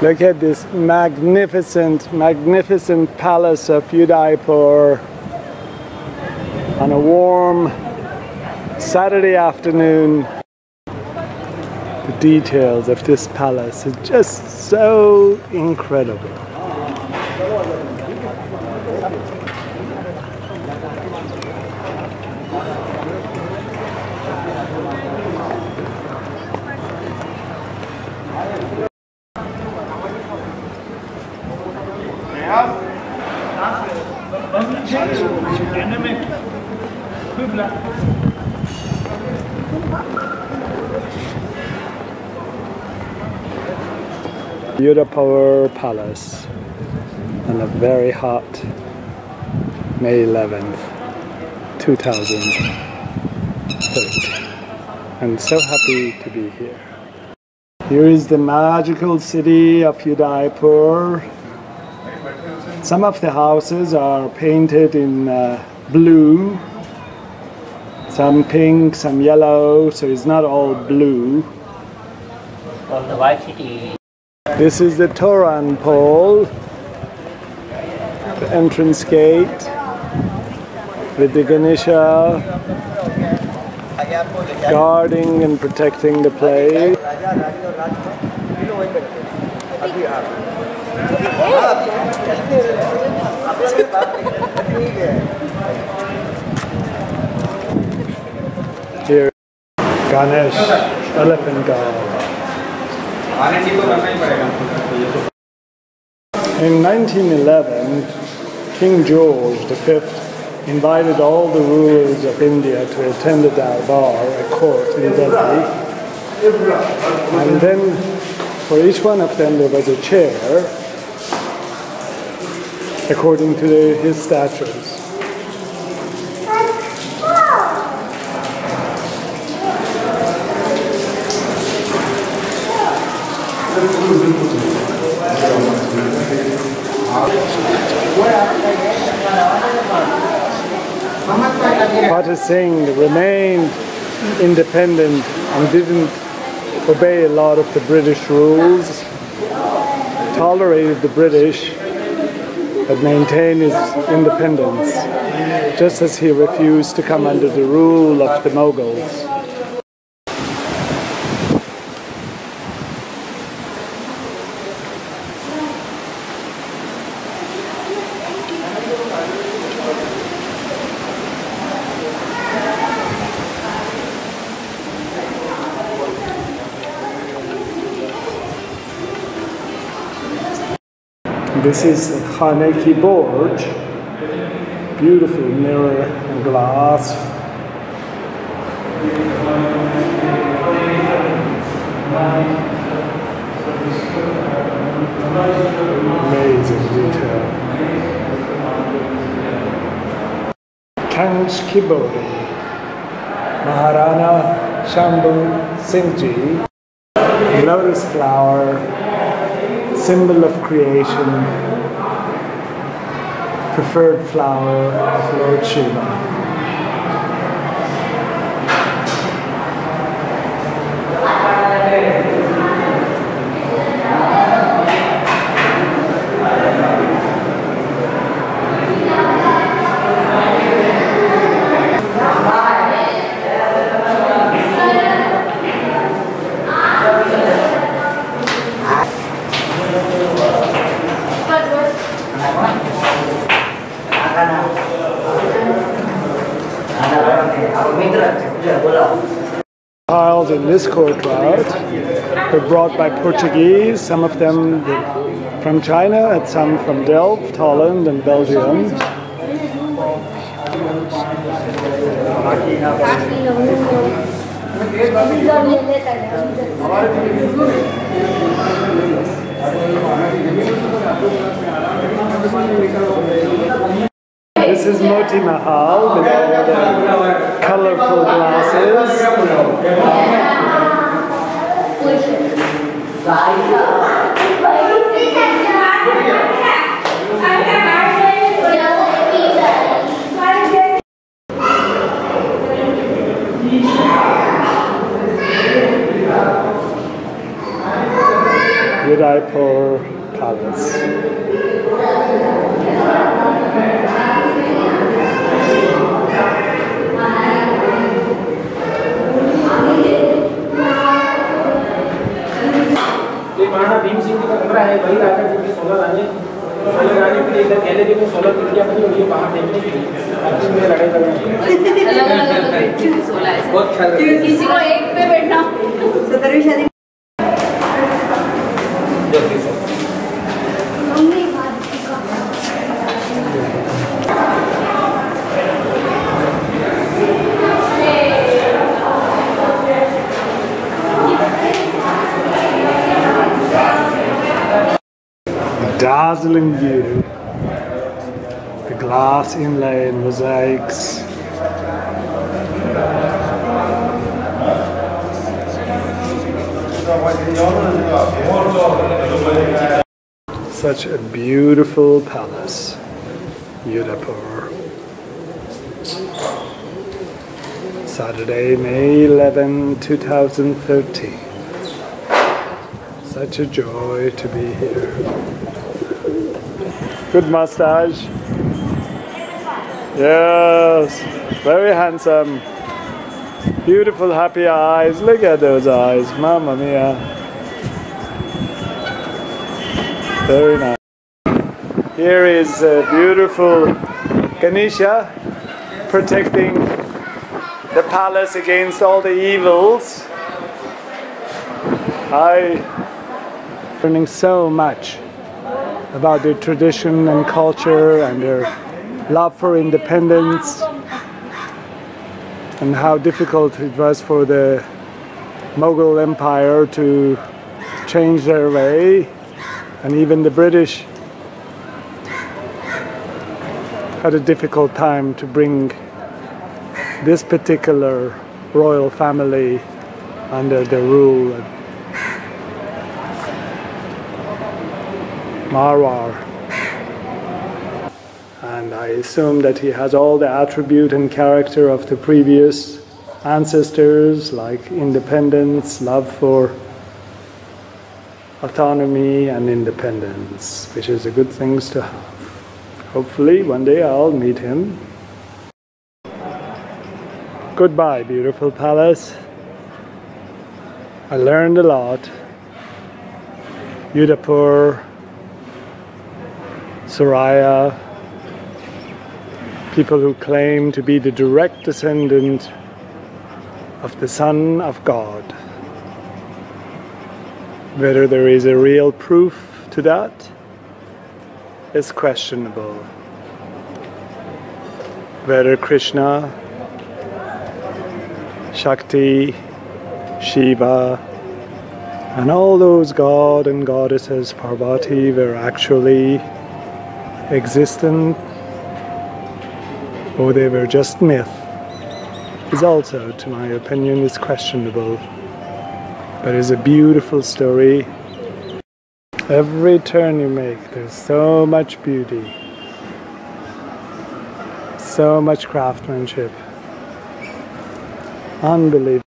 Look at this magnificent, magnificent palace of Udaipur on a warm Saturday afternoon. The details of this palace is just so incredible. Udaipur Palace on a very hot May 11th, 2013. I'm so happy to be here. Here is the magical city of Udaipur. Some of the houses are painted in uh, blue, some pink, some yellow, so it's not all blue. From the white city, This is the Toran Pol, the entrance gate with the Ganesha guarding and protecting the place. Elephant god. In 1911, King George V invited all the rulers of India to attend the Darbar, a court in Delhi. And then for each one of them there was a chair according to the, his statutes. Fateh Singh remained independent and didn't obey a lot of the British rules, tolerated the British, but maintained his independence, just as he refused to come under the rule of the Mughals. This is Khane Ki Borj, beautiful mirror and glass. Amazing detail. Kanch Ki Maharana Shambhu Singh Ji, lotus flower, symbol of creation, preferred flower of Lord Shiva. Tiles in this courtyard were brought by Portuguese, some of them from China and some from Delft, Holland, and Belgium. This is Moti Mahal the colorful glasses. किसी को एक पे बैठना। सत्रहवीं शादी। dazzling view. Glass inlay and mosaics. Such a beautiful palace, Udaipur. Saturday, May 11, 2013. Such a joy to be here. Good mustache. Yes, very handsome. Beautiful, happy eyes. Look at those eyes. Mamma mia. Very nice. Here is a beautiful Ganesha protecting the palace against all the evils. I learning so much about their tradition and culture and their love for independence and how difficult it was for the Mughal Empire to change their way and even the British had a difficult time to bring this particular royal family under their rule Marwar. And I assume that he has all the attribute and character of the previous ancestors, like independence, love for autonomy and independence, which is a good things to have. Hopefully, one day I'll meet him. Goodbye, beautiful palace. I learned a lot. Udaipur, Soraya, people who claim to be the direct descendant of the Son of God. Whether there is a real proof to that is questionable. Whether Krishna, Shakti, Shiva, and all those god and goddesses Parvati were actually existent or they were just myth is also, to my opinion, is questionable. But is a beautiful story. Every turn you make, there's so much beauty, so much craftsmanship. Unbelievable.